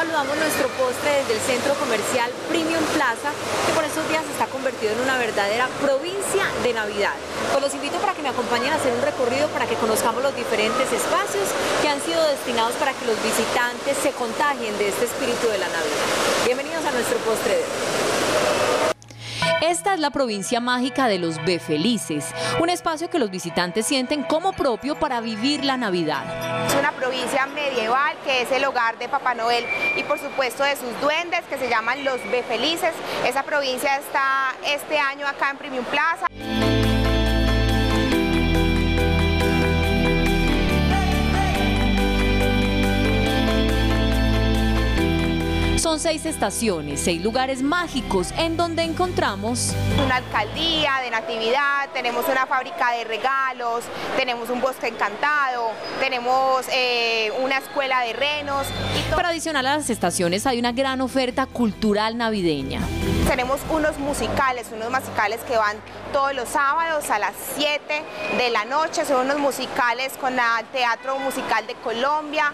saludamos nuestro postre desde el centro comercial Premium Plaza, que por estos días está convertido en una verdadera provincia de Navidad. Pues los invito para que me acompañen a hacer un recorrido para que conozcamos los diferentes espacios que han sido destinados para que los visitantes se contagien de este espíritu de la Navidad. Bienvenidos a nuestro postre de hoy. Esta es la provincia mágica de los Befelices, un espacio que los visitantes sienten como propio para vivir la Navidad. Es una provincia medieval que es el hogar de Papá Noel y por supuesto de sus duendes que se llaman los Befelices. Esa provincia está este año acá en Premium Plaza. Son seis estaciones, seis lugares mágicos en donde encontramos una alcaldía de natividad, tenemos una fábrica de regalos, tenemos un bosque encantado, tenemos eh, una escuela de renos. Y Para adicional a las estaciones hay una gran oferta cultural navideña. Tenemos unos musicales, unos musicales que van todos los sábados a las 7 de la noche, son unos musicales con el Teatro Musical de Colombia.